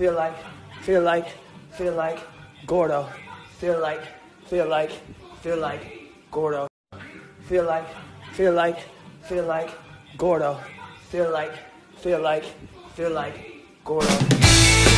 feel like, feel like, feel like, Gordo, feel like, feel like, feel like, Gordo, feel like, feel like, feel like, Gordo, feel like, feel like, feel like, Gordo.